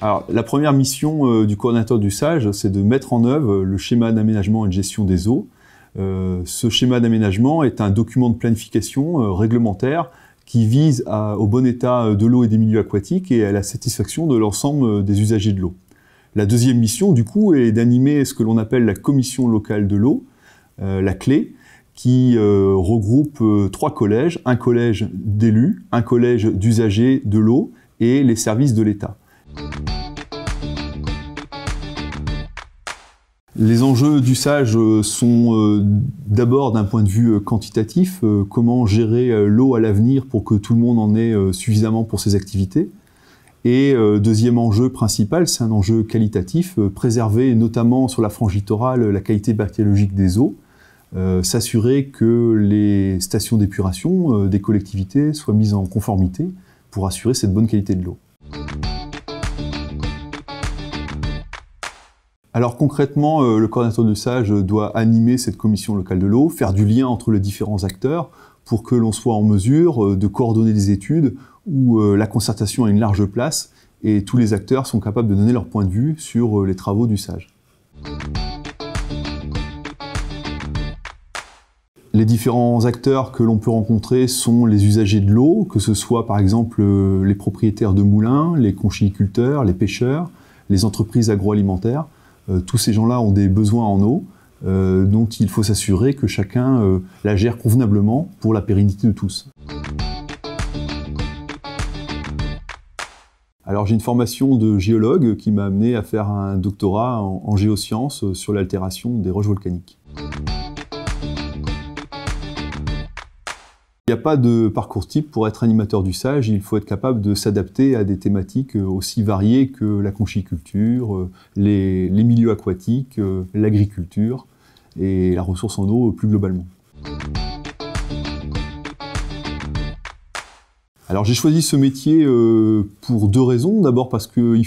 La première mission euh, du coordinateur du SAGE, c'est de mettre en œuvre le schéma d'aménagement et de gestion des eaux. Euh, ce schéma d'aménagement est un document de planification euh, réglementaire qui vise au bon état de l'eau et des milieux aquatiques et à la satisfaction de l'ensemble des usagers de l'eau. La deuxième mission, du coup, est d'animer ce que l'on appelle la commission locale de l'eau, la clé, qui regroupe trois collèges, un collège d'élus, un collège d'usagers de l'eau et les services de l'État. Les enjeux du SAGE euh, sont euh, d'abord d'un point de vue euh, quantitatif, comment gérer l'eau à l'avenir pour que tout le monde en ait suffisamment pour ses activités. Et deuxième enjeu principal, c'est un enjeu qualitatif, préserver notamment sur la frange littorale la qualité bactériologique des eaux, s'assurer que les stations d'épuration des collectivités soient mises en conformité pour assurer cette bonne qualité de l'eau. Alors concrètement, euh, le coordinateur de SAGE doit animer cette commission locale de l'eau, faire du lien entre les différents acteurs pour que l'on soit en mesure euh, de coordonner des études où euh, la concertation a une large place et tous les acteurs sont capables de donner leur point de vue sur les travaux du SAGE. Les différents acteurs que l'on peut rencontrer sont les usagers de l'eau, que ce soit par exemple les propriétaires de moulins, les conchiliculteurs, les pêcheurs, les entreprises agroalimentaires. Euh, tous ces gens-là ont des besoins en eau, euh, dont il faut s'assurer que chacun euh, la gère convenablement pour la pérennité de tous. Alors j'ai une formation de géologue qui m'a amené à faire un doctorat en géosciences sur l'altération des roches volcaniques. Pas de parcours type pour être animateur du sage, il faut être capable de s'adapter à des thématiques euh, aussi variées que la conchiculture, euh, les, milieux aquatiques, euh, l'agriculture et la ressource en eau plus globalement. Alors j'ai choisi ce métier pour deux raisons. D'abord parce que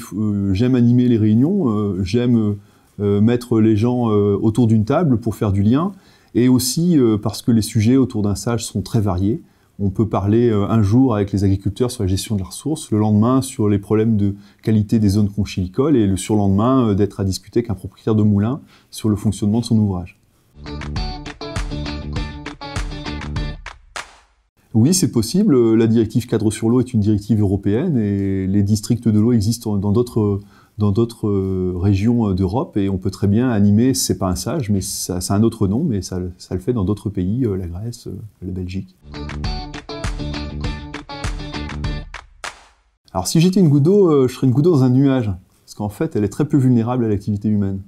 j'aime animer les réunions, j'aime mettre les gens autour d'une table pour faire du lien et aussi euh, parce que les sujets autour d'un sage sont très variés. On peut parler euh, un jour avec les agriculteurs sur la gestion de la ressource, le lendemain sur les problèmes de qualité des zones conchilicoles et le surlendemain euh, d'être à discuter avec un propriétaire de moulin sur le fonctionnement de son ouvrage. Oui, c'est possible. La directive cadre sur l'eau est une directive européenne et les districts de l'eau existent dans d'autres euh, régions euh, d'Europe et on peut très bien animer, c'est pas un sage, mais c'est un autre nom, mais ça, ça le fait dans d'autres pays, euh, la Grèce, la Belgique. Alors si j'étais une goutte d'eau, je serais une goutte d'eau dans un nuage, parce qu'en fait elle est très peu vulnérable à l'activité humaine.